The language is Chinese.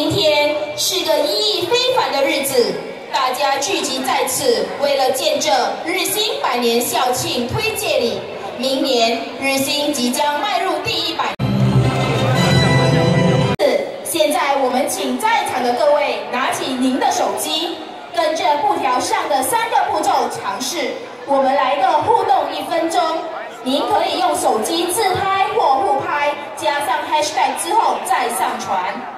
今天是个意义非凡的日子，大家聚集在此，为了见证日新百年校庆推介礼。明年日新即将迈入第一百。现在我们请在场的各位拿起您的手机，跟着布条上的三个步骤尝试。我们来个互动一分钟，您可以用手机自拍或互拍，加上 hashtag 之后再上传。